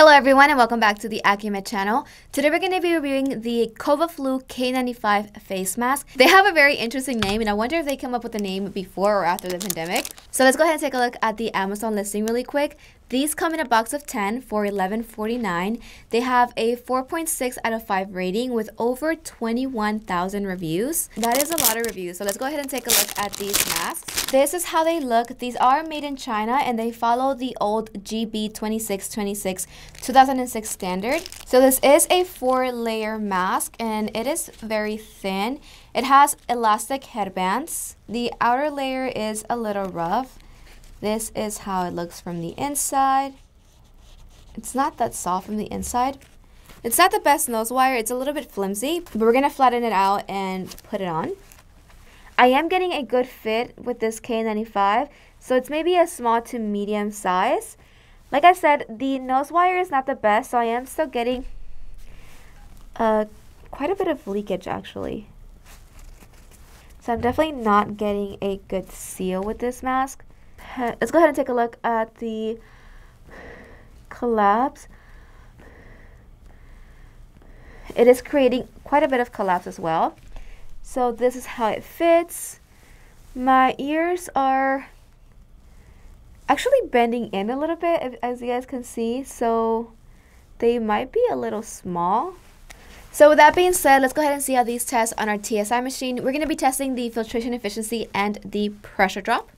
Hello everyone and welcome back to the AccuMed channel. Today we're going to be reviewing the CovaFlu KN95 face mask. They have a very interesting name and I wonder if they came up with the name before or after the pandemic. So let's go ahead and take a look at the Amazon listing really quick. These come in a box of 10 for $11.49. They have a 4.6 out of 5 rating with over 21,000 reviews. That is a lot of reviews. So let's go ahead and take a look at these masks. This is how they look. These are made in China and they follow the old GB2626 2006 standard. So this is a four layer mask and it is very thin. It has elastic headbands. The outer layer is a little rough. This is how it looks from the inside. It's not that soft from the inside. It's not the best nose wire. It's a little bit flimsy, but we're going to flatten it out and put it on. I am getting a good fit with this KN95, so it's maybe a small to medium size. Like I said, the nose wire is not the best, so I am still getting uh, quite a bit of leakage actually. So I'm definitely not getting a good seal with this mask let's go ahead and take a look at the collapse. It is creating quite a bit of collapse as well. So this is how it fits. My ears are actually bending in a little bit as you guys can see. So they might be a little small. So with that being said, let's go ahead and see how these test on our TSI machine. We're going to be testing the filtration efficiency and the pressure drop.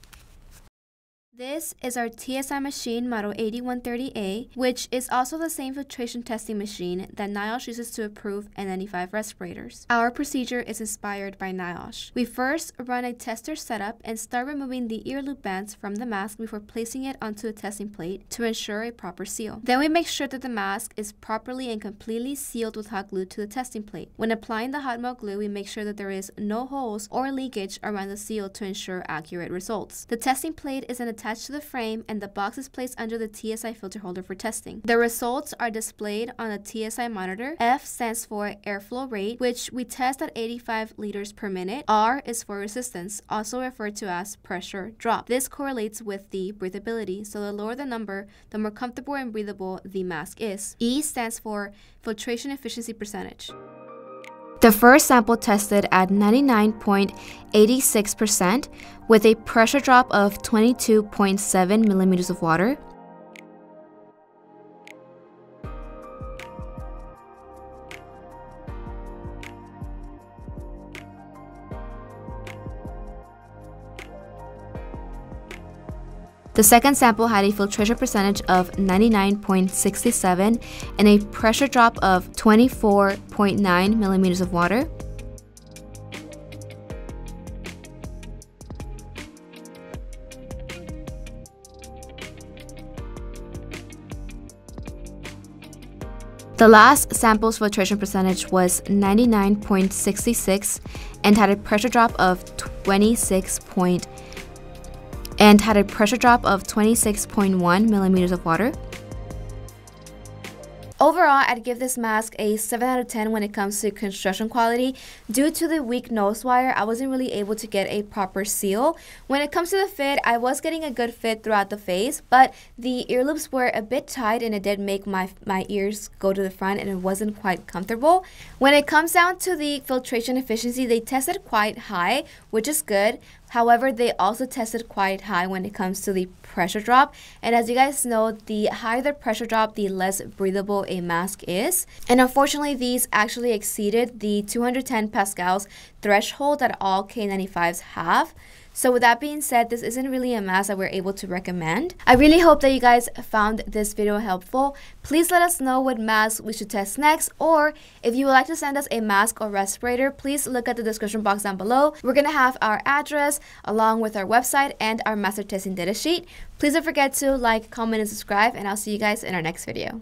This is our TSI machine model 8130A, which is also the same filtration testing machine that NIOSH uses to approve N95 respirators. Our procedure is inspired by NIOSH. We first run a tester setup and start removing the ear loop bands from the mask before placing it onto a testing plate to ensure a proper seal. Then we make sure that the mask is properly and completely sealed with hot glue to the testing plate. When applying the hot melt glue, we make sure that there is no holes or leakage around the seal to ensure accurate results. The testing plate is an attached to the frame and the box is placed under the TSI filter holder for testing. The results are displayed on the TSI monitor. F stands for airflow rate, which we test at 85 liters per minute. R is for resistance, also referred to as pressure drop. This correlates with the breathability, so the lower the number, the more comfortable and breathable the mask is. E stands for filtration efficiency percentage. The first sample tested at 99.86% with a pressure drop of 22.7 millimeters of water. The second sample had a filtration percentage of 99.67 and a pressure drop of 24.9 millimeters of water. The last sample's filtration percentage was 99.66 and had a pressure drop of 26.8 and had a pressure drop of 26.1 millimeters of water. Overall, I'd give this mask a 7 out of 10 when it comes to construction quality. Due to the weak nose wire, I wasn't really able to get a proper seal. When it comes to the fit, I was getting a good fit throughout the face, but the ear loops were a bit tight and it did make my, my ears go to the front and it wasn't quite comfortable. When it comes down to the filtration efficiency, they tested quite high, which is good. However, they also tested quite high when it comes to the pressure drop. And as you guys know, the higher the pressure drop, the less breathable a mask is. And unfortunately, these actually exceeded the 210 pascals threshold that all KN95s have. So with that being said, this isn't really a mask that we're able to recommend. I really hope that you guys found this video helpful. Please let us know what mask we should test next or if you would like to send us a mask or respirator, please look at the description box down below. We're going to have our address along with our website and our master testing data sheet. Please don't forget to like, comment, and subscribe and I'll see you guys in our next video.